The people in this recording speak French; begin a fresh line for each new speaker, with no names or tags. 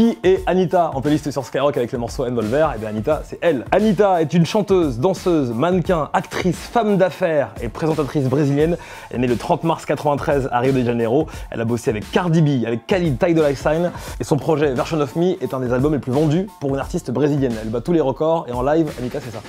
Qui est Anita en playlist sur Skyrock avec le morceau Envolver Et bien Anita, c'est elle. Anita est une chanteuse, danseuse, mannequin, actrice, femme d'affaires et présentatrice brésilienne. Elle est née le 30 mars 93 à Rio de Janeiro. Elle a bossé avec Cardi B, avec Khalid, Ty Dolla Sign et son projet Version of Me est un des albums les plus vendus pour une artiste brésilienne. Elle bat tous les records et en live, Anita c'est ça.